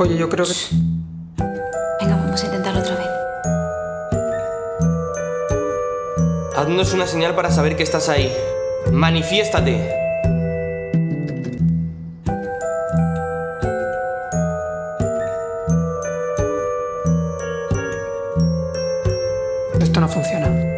Oye, yo creo que... Venga, vamos a intentarlo otra vez. Haznos una señal para saber que estás ahí. Manifiéstate. Esto no funciona.